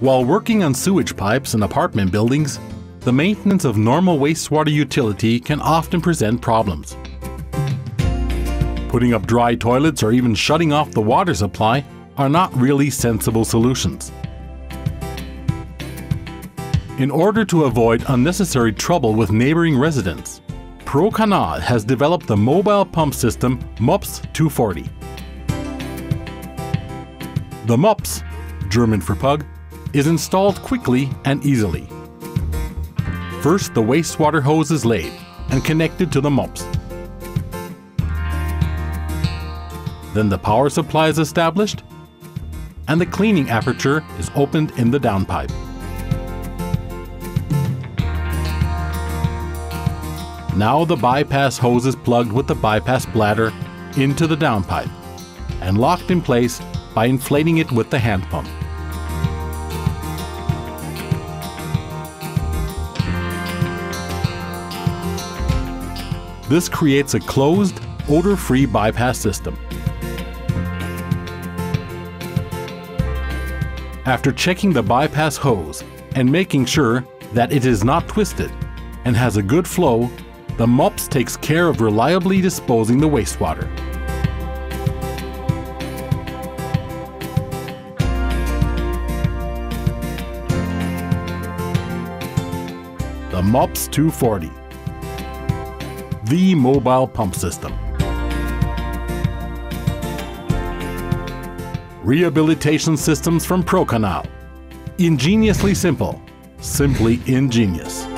While working on sewage pipes in apartment buildings, the maintenance of normal wastewater utility can often present problems. Putting up dry toilets or even shutting off the water supply are not really sensible solutions. In order to avoid unnecessary trouble with neighboring residents, ProKanal has developed the mobile pump system MOPS 240. The MOPS, German for pug, is installed quickly and easily. First, the wastewater hose is laid and connected to the MOPS. Then the power supply is established and the cleaning aperture is opened in the downpipe. Now the bypass hose is plugged with the bypass bladder into the downpipe and locked in place by inflating it with the hand pump. This creates a closed, odor-free bypass system. After checking the bypass hose and making sure that it is not twisted and has a good flow, the MOPS takes care of reliably disposing the wastewater. The MOPS 240, the mobile pump system. Rehabilitation systems from ProKanal. Ingeniously simple, simply ingenious.